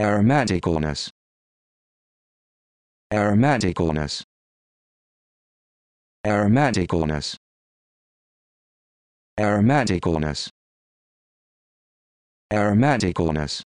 aromaticalness. Aromaticalness. Aromaticalness. Aromaticalness. Aromaticalness.